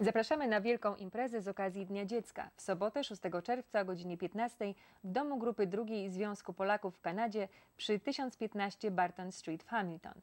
Zapraszamy na wielką imprezę z okazji Dnia Dziecka. W sobotę 6 czerwca o godzinie 15 w domu grupy drugiej Związku Polaków w Kanadzie przy 1015 Barton Street w Hamilton.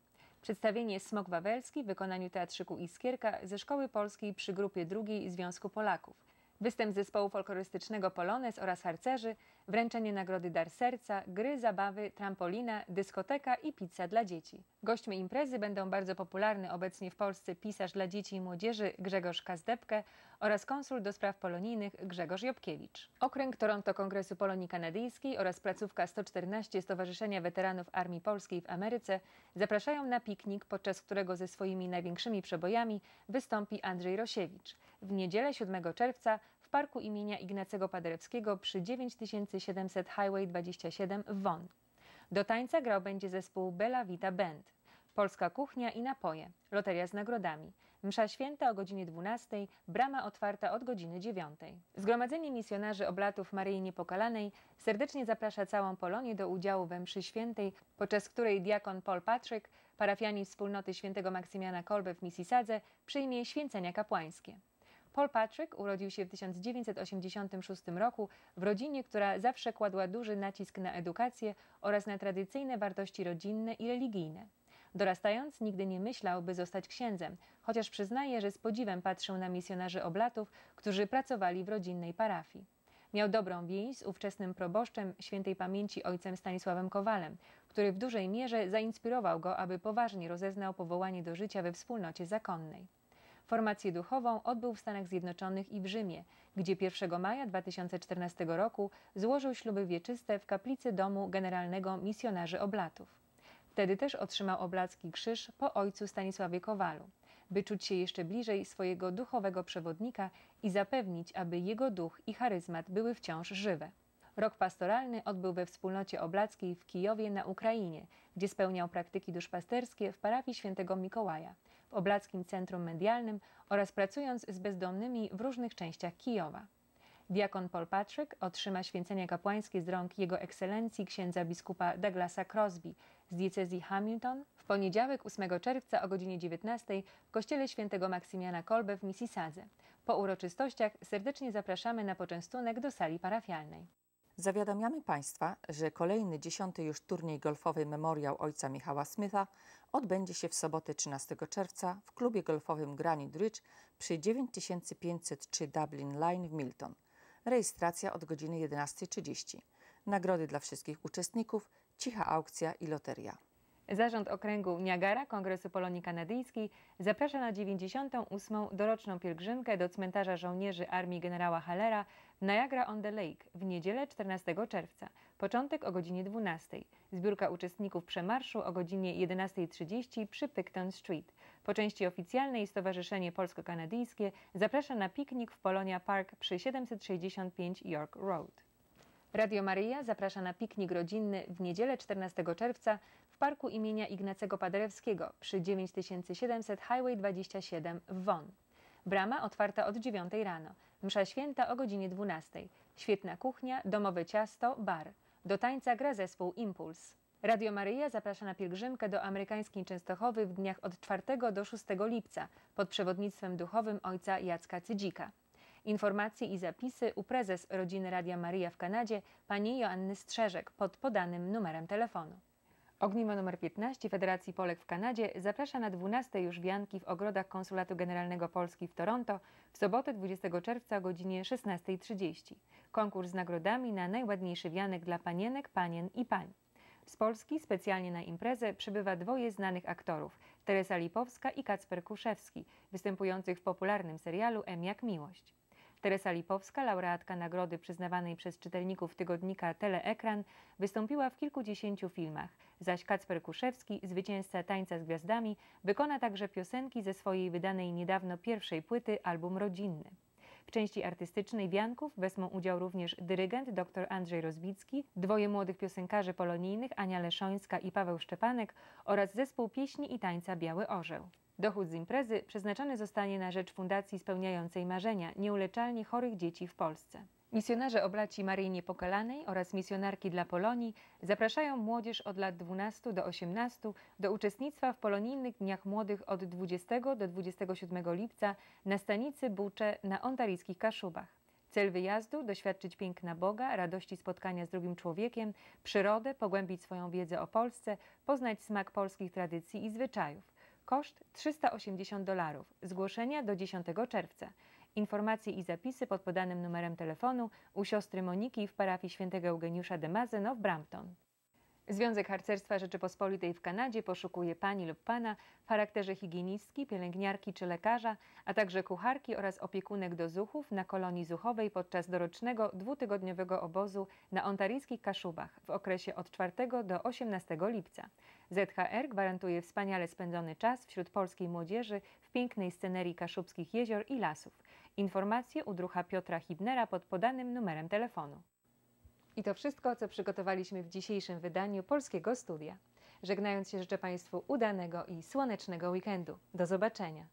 Przedstawienie Smok Wawelski w wykonaniu Teatrzyku Iskierka ze Szkoły Polskiej przy grupie drugiej Związku Polaków. Występ zespołu folklorystycznego Polones oraz harcerzy, wręczenie nagrody Dar Serca, gry, zabawy, trampolina, dyskoteka i pizza dla dzieci. Gośćmi imprezy będą bardzo popularny obecnie w Polsce pisarz dla dzieci i młodzieży Grzegorz Kazdepkę oraz konsul do spraw polonijnych Grzegorz Jobkiewicz. Okręg Toronto Kongresu Polonii Kanadyjskiej oraz placówka 114 Stowarzyszenia Weteranów Armii Polskiej w Ameryce zapraszają na piknik, podczas którego ze swoimi największymi przebojami wystąpi Andrzej Rosiewicz. W niedzielę 7 czerwca parku imienia Ignacego Paderewskiego przy 9700 Highway 27 w Won. Do tańca grał będzie zespół Bella Vita Band. Polska kuchnia i napoje, loteria z nagrodami, msza święta o godzinie 12, brama otwarta od godziny 9. Zgromadzenie misjonarzy oblatów Maryi Niepokalanej serdecznie zaprasza całą Polonię do udziału we mszy świętej, podczas której diakon Paul Patrick, parafianin wspólnoty świętego Maksymiana Kolbe w Mississadze, przyjmie święcenia kapłańskie. Paul Patrick urodził się w 1986 roku w rodzinie, która zawsze kładła duży nacisk na edukację oraz na tradycyjne wartości rodzinne i religijne. Dorastając, nigdy nie myślał, by zostać księdzem, chociaż przyznaje, że z podziwem patrzył na misjonarzy oblatów, którzy pracowali w rodzinnej parafii. Miał dobrą więź z ówczesnym proboszczem świętej pamięci ojcem Stanisławem Kowalem, który w dużej mierze zainspirował go, aby poważnie rozeznał powołanie do życia we wspólnocie zakonnej. Formację duchową odbył w Stanach Zjednoczonych i w Rzymie, gdzie 1 maja 2014 roku złożył śluby wieczyste w kaplicy domu generalnego misjonarzy oblatów. Wtedy też otrzymał oblacki krzyż po ojcu Stanisławie Kowalu, by czuć się jeszcze bliżej swojego duchowego przewodnika i zapewnić, aby jego duch i charyzmat były wciąż żywe. Rok pastoralny odbył we wspólnocie oblackiej w Kijowie na Ukrainie, gdzie spełniał praktyki duszpasterskie w parafii świętego Mikołaja, w Oblackim Centrum Medialnym oraz pracując z bezdomnymi w różnych częściach Kijowa. Diakon Paul Patrick otrzyma święcenia kapłańskie z rąk Jego Ekscelencji księdza biskupa Douglasa Crosby z diecezji Hamilton w poniedziałek 8 czerwca o godzinie 19 w kościele świętego Maksymiana Kolbe w Mississadze. Po uroczystościach serdecznie zapraszamy na poczęstunek do sali parafialnej. Zawiadamiamy Państwa, że kolejny dziesiąty już turniej golfowy Memoriał Ojca Michała Smitha odbędzie się w sobotę 13 czerwca w klubie golfowym Granite Ridge przy 9503 Dublin Line w Milton. Rejestracja od godziny 11.30. Nagrody dla wszystkich uczestników, cicha aukcja i loteria. Zarząd Okręgu Niagara Kongresu Polonii Kanadyjskiej zaprasza na 98. doroczną pielgrzymkę do cmentarza żołnierzy Armii generała Hallera w Niagara on the Lake w niedzielę 14 czerwca. Początek o godzinie 12. Zbiórka uczestników przemarszu o godzinie 11.30 przy Picton Street. Po części oficjalnej Stowarzyszenie Polsko-Kanadyjskie zaprasza na piknik w Polonia Park przy 765 York Road. Radio Maryja zaprasza na piknik rodzinny w niedzielę 14 czerwca parku imienia Ignacego Paderewskiego przy 9700 Highway 27 w Won. Brama otwarta od 9 rano. Msza święta o godzinie 12. Świetna kuchnia, domowe ciasto, bar. Do tańca gra zespół Impuls. Radio Maryja zaprasza na pielgrzymkę do amerykańskiej Częstochowy w dniach od 4 do 6 lipca pod przewodnictwem duchowym ojca Jacka Cydzika. Informacje i zapisy u prezes rodziny Radia Maria w Kanadzie, pani Joanny Strzeżek pod podanym numerem telefonu. Ogniwo nr 15 Federacji Polek w Kanadzie zaprasza na 12 już wianki w ogrodach Konsulatu Generalnego Polski w Toronto w sobotę 20 czerwca o godzinie 16.30. Konkurs z nagrodami na najładniejszy wianek dla panienek, panien i pań. Z Polski specjalnie na imprezę przybywa dwoje znanych aktorów, Teresa Lipowska i Kacper Kuszewski, występujących w popularnym serialu M jak Miłość. Teresa Lipowska, laureatka nagrody przyznawanej przez czytelników tygodnika Teleekran, wystąpiła w kilkudziesięciu filmach, zaś Kacper Kuszewski, zwycięzca Tańca z Gwiazdami, wykona także piosenki ze swojej wydanej niedawno pierwszej płyty album rodzinny. W części artystycznej Wianków wezmą udział również dyrygent dr Andrzej Rozbicki, dwoje młodych piosenkarzy polonijnych Ania Leszońska i Paweł Szczepanek oraz zespół pieśni i tańca Biały Orzeł. Dochód z imprezy przeznaczony zostanie na rzecz fundacji spełniającej marzenia nieuleczalnie chorych dzieci w Polsce. Misjonarze oblaci Maryi Niepokalanej oraz misjonarki dla Polonii zapraszają młodzież od lat 12 do 18 do uczestnictwa w Polonijnych Dniach Młodych od 20 do 27 lipca na stanicy Bucze na ontaryjskich Kaszubach. Cel wyjazdu doświadczyć piękna Boga, radości spotkania z drugim człowiekiem, przyrodę, pogłębić swoją wiedzę o Polsce, poznać smak polskich tradycji i zwyczajów. Koszt 380 dolarów. Zgłoszenia do 10 czerwca. Informacje i zapisy pod podanym numerem telefonu u siostry Moniki w parafii świętego Eugeniusza de Mazeno w Brampton. Związek Harcerstwa Rzeczypospolitej w Kanadzie poszukuje pani lub pana w charakterze higienistki, pielęgniarki czy lekarza, a także kucharki oraz opiekunek do zuchów na kolonii zuchowej podczas dorocznego dwutygodniowego obozu na ontaryjskich Kaszubach w okresie od 4 do 18 lipca. ZHR gwarantuje wspaniale spędzony czas wśród polskiej młodzieży w pięknej scenerii kaszubskich jezior i lasów. Informacje u drucha Piotra Hibnera pod podanym numerem telefonu. I to wszystko, co przygotowaliśmy w dzisiejszym wydaniu Polskiego Studia. Żegnając się życzę Państwu udanego i słonecznego weekendu. Do zobaczenia.